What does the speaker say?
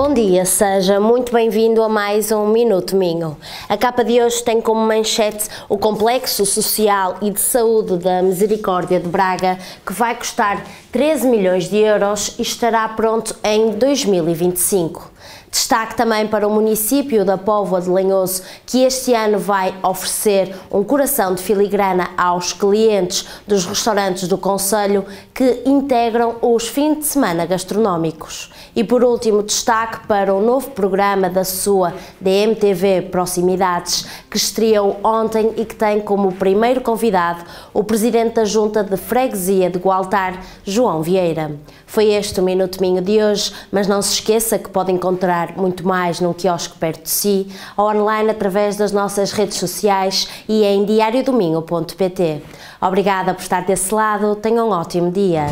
Bom dia, seja muito bem-vindo a mais um Minuto Minho. A capa de hoje tem como manchete o Complexo Social e de Saúde da Misericórdia de Braga, que vai custar 13 milhões de euros e estará pronto em 2025. Destaque também para o município da Póvoa de Lenhoso, que este ano vai oferecer um coração de filigrana aos clientes dos restaurantes do Conselho que integram os fins de semana gastronómicos. E por último, destaque para o novo programa da sua DMTV Proximidades, que estreou ontem e que tem como primeiro convidado o presidente da Junta de Freguesia de Gualtar, João Vieira. Foi este o Minuto Minho de hoje, mas não se esqueça que pode encontrar muito mais num quiosque perto de si, online através das nossas redes sociais e em diariodomingo.pt. Obrigada por estar desse lado, tenha um ótimo dia.